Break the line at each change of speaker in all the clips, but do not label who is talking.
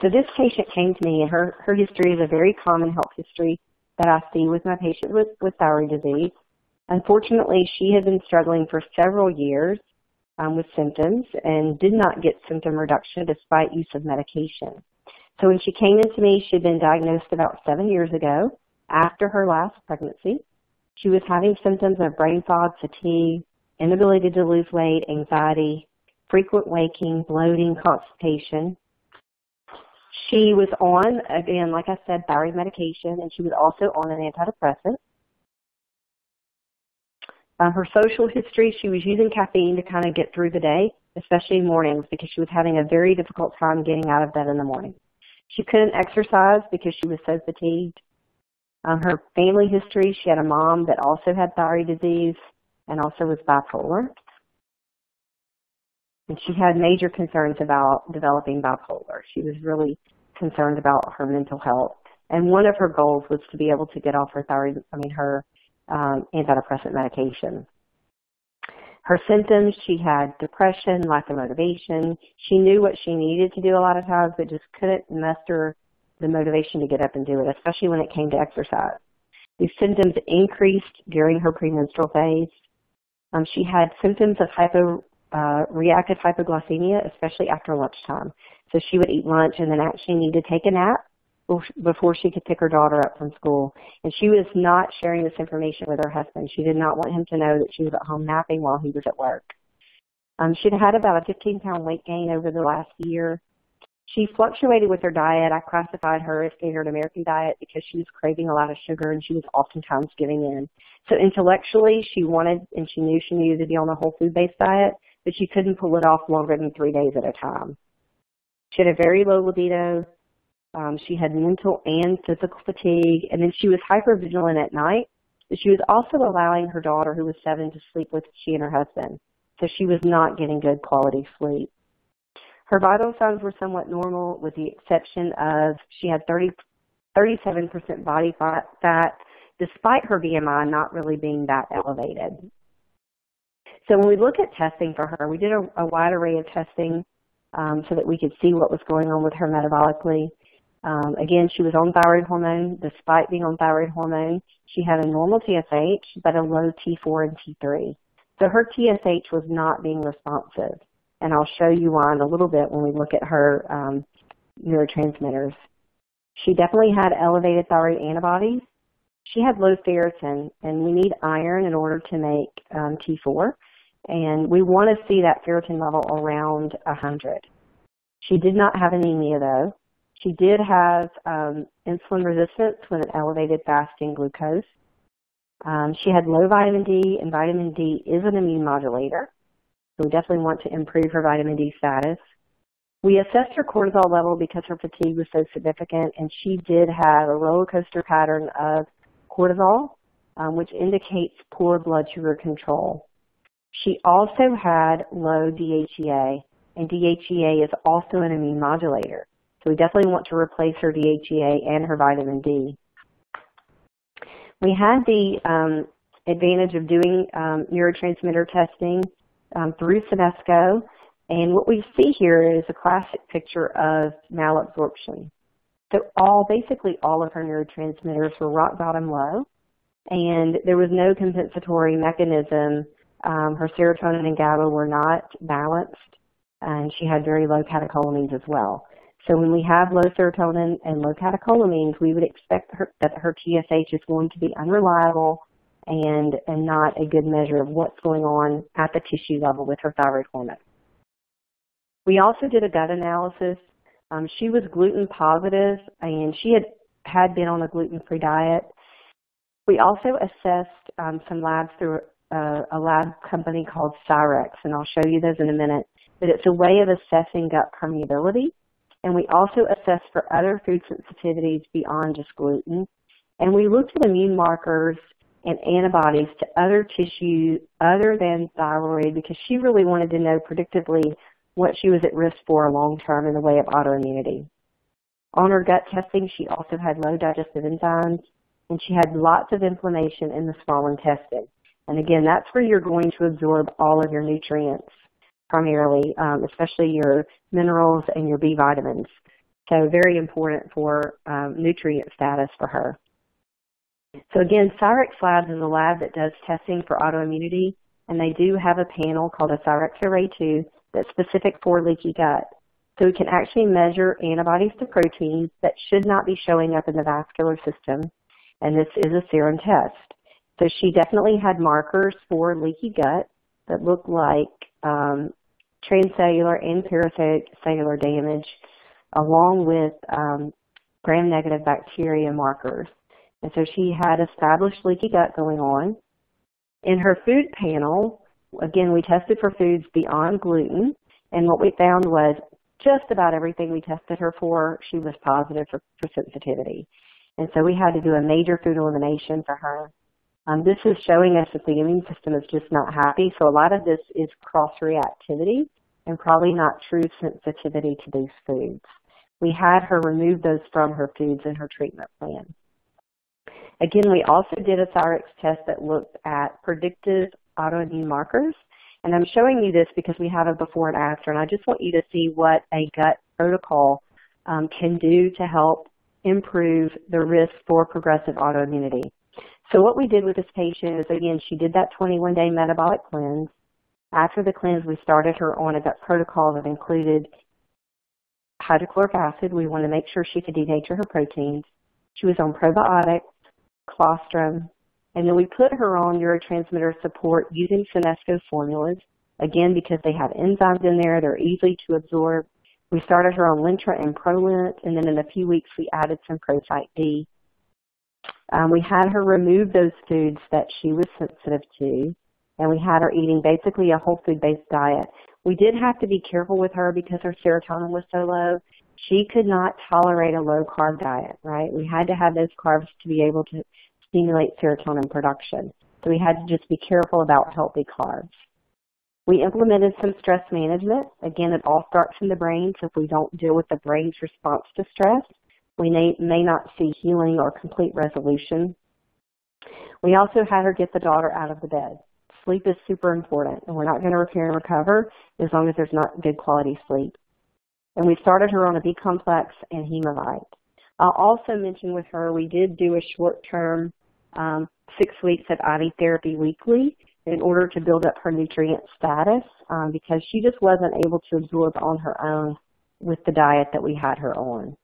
So this patient came to me and her, her history is a very common health history that I see with my patients with, with thyroid disease. Unfortunately, she had been struggling for several years um, with symptoms and did not get symptom reduction despite use of medication. So when she came into me, she had been diagnosed about seven years ago after her last pregnancy. She was having symptoms of brain fog, fatigue, inability to lose weight, anxiety, frequent waking, bloating, constipation. She was on, again, like I said, thyroid medication, and she was also on an antidepressant. Uh, her social history, she was using caffeine to kind of get through the day, especially mornings, because she was having a very difficult time getting out of bed in the morning. She couldn't exercise because she was so fatigued. Um, her family history, she had a mom that also had thyroid disease and also was bipolar. And she had major concerns about developing bipolar. She was really concerned about her mental health. And one of her goals was to be able to get off her thyroid, I mean, her um, antidepressant medication. Her symptoms, she had depression, lack of motivation. She knew what she needed to do a lot of times, but just couldn't muster the motivation to get up and do it, especially when it came to exercise. These symptoms increased during her premenstrual phase. Um, she had symptoms of hypo, uh, reactive hypoglycemia, especially after lunchtime. So she would eat lunch and then actually need to take a nap before she could pick her daughter up from school. And she was not sharing this information with her husband. She did not want him to know that she was at home napping while he was at work. Um, she'd had about a 15 pound weight gain over the last year. She fluctuated with her diet. I classified her as standard American diet because she was craving a lot of sugar and she was oftentimes giving in. So intellectually, she wanted and she knew she needed to be on a whole food based diet, but she couldn't pull it off longer than three days at a time. She had a very low libido, um, she had mental and physical fatigue, and then she was hypervigilant at night. But she was also allowing her daughter, who was seven, to sleep with she and her husband. So she was not getting good quality sleep. Her vital signs were somewhat normal, with the exception of she had 30, 37% body fat, despite her BMI not really being that elevated. So when we look at testing for her, we did a, a wide array of testing um, so that we could see what was going on with her metabolically. Um, again, she was on thyroid hormone. Despite being on thyroid hormone, she had a normal TSH, but a low T4 and T3. So her TSH was not being responsive. And I'll show you why in a little bit when we look at her um, neurotransmitters. She definitely had elevated thyroid antibodies. She had low ferritin, and we need iron in order to make um, T4. And we want to see that ferritin level around 100. She did not have anemia, though. She did have um, insulin resistance with an elevated fasting glucose. Um, she had low vitamin D, and vitamin D is an immune modulator. So we definitely want to improve her vitamin D status. We assessed her cortisol level because her fatigue was so significant, and she did have a roller coaster pattern of cortisol, um, which indicates poor blood sugar control. She also had low DHEA, and DHEA is also an immune modulator. So we definitely want to replace her DHEA and her vitamin D. We had the um, advantage of doing um, neurotransmitter testing um, through Sanesco, and what we see here is a classic picture of malabsorption. So all, basically all of her neurotransmitters were rock bottom low, and there was no compensatory mechanism. Um, her serotonin and GABA were not balanced, and she had very low catecholamines as well. So when we have low serotonin and low catecholamines, we would expect her, that her TSH is going to be unreliable and, and not a good measure of what's going on at the tissue level with her thyroid hormone. We also did a gut analysis. Um, she was gluten positive and she had, had been on a gluten-free diet. We also assessed um, some labs through a, a lab company called Cyrex, and I'll show you those in a minute. But it's a way of assessing gut permeability and we also assessed for other food sensitivities beyond just gluten. And we looked at immune markers and antibodies to other tissues other than thyroid because she really wanted to know predictively what she was at risk for long term in the way of autoimmunity. On her gut testing, she also had low digestive enzymes and she had lots of inflammation in the small intestine. And again, that's where you're going to absorb all of your nutrients primarily, um, especially your minerals and your B vitamins. So very important for um, nutrient status for her. So again, Cyrex Labs is a lab that does testing for autoimmunity, and they do have a panel called a Cyrex Array 2 that's specific for leaky gut. So we can actually measure antibodies to proteins that should not be showing up in the vascular system, and this is a serum test. So she definitely had markers for leaky gut that looked like um, transcellular and paracellular damage, along with um, gram-negative bacteria markers. And so she had established leaky gut going on. In her food panel, again, we tested for foods beyond gluten, and what we found was just about everything we tested her for, she was positive for, for sensitivity. And so we had to do a major food elimination for her. Um, this is showing us that the immune system is just not happy. So a lot of this is cross-reactivity and probably not true sensitivity to these foods. We had her remove those from her foods in her treatment plan. Again, we also did a Cyrex test that looked at predictive autoimmune markers. And I'm showing you this because we have a before and after, and I just want you to see what a gut protocol um, can do to help improve the risk for progressive autoimmunity. So what we did with this patient is, again, she did that 21-day metabolic cleanse. After the cleanse, we started her on a gut protocol that included hydrochloric acid. We wanted to make sure she could denature her proteins. She was on probiotics, colostrum, and then we put her on neurotransmitter support using Sanesco formulas, again, because they have enzymes in there, they're easy to absorb. We started her on Lentra and Prolint, and then in a few weeks we added some ProCyte D. Um, we had her remove those foods that she was sensitive to, and we had her eating basically a whole food-based diet. We did have to be careful with her because her serotonin was so low. She could not tolerate a low-carb diet, right? We had to have those carbs to be able to stimulate serotonin production. So we had to just be careful about healthy carbs. We implemented some stress management. Again, it all starts in the brain, so if we don't deal with the brain's response to stress, we may, may not see healing or complete resolution. We also had her get the daughter out of the bed. Sleep is super important, and we're not going to repair and recover as long as there's not good quality sleep. And we started her on a B-complex and Hemovite. I'll also mention with her, we did do a short-term um, six weeks of IV therapy weekly in order to build up her nutrient status um, because she just wasn't able to absorb on her own with the diet that we had her on.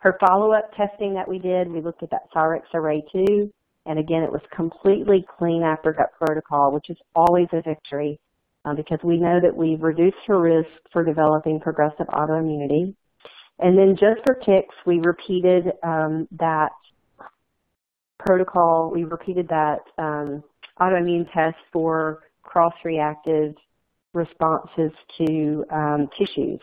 Her follow-up testing that we did, we looked at that Cyrex Array 2, and again, it was completely clean after gut protocol, which is always a victory um, because we know that we've reduced her risk for developing progressive autoimmunity. And then just for kicks, we repeated um, that protocol, we repeated that um, autoimmune test for cross-reactive responses to um, tissues.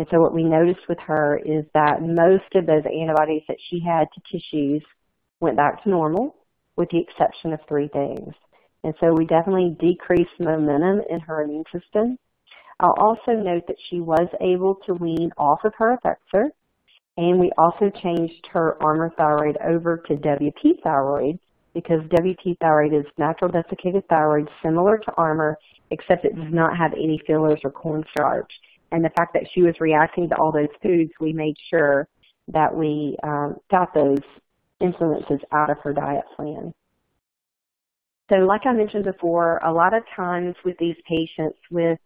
And so what we noticed with her is that most of those antibodies that she had to tissues went back to normal, with the exception of three things. And so we definitely decreased momentum in her immune system. I'll also note that she was able to wean off of her Effexor, and we also changed her Armour thyroid over to WP thyroid because WP thyroid is natural desiccated thyroid similar to Armour, except it does not have any fillers or cornstarch. And the fact that she was reacting to all those foods, we made sure that we um, got those influences out of her diet plan. So like I mentioned before, a lot of times with these patients with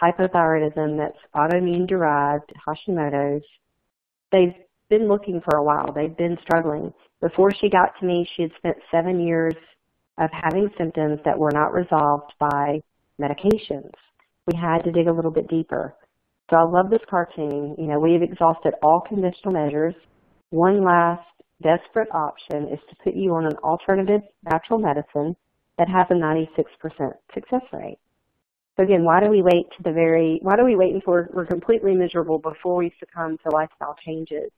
hypothyroidism that's autoimmune derived, Hashimoto's, they've been looking for a while. They've been struggling. Before she got to me, she had spent seven years of having symptoms that were not resolved by medications. We had to dig a little bit deeper. So I love this cartoon. You know, we've exhausted all conventional measures. One last desperate option is to put you on an alternative natural medicine that has a 96% success rate. So again, why do we wait to the very, why do we wait until we're, we're completely miserable before we succumb to lifestyle changes?